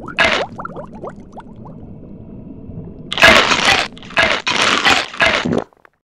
you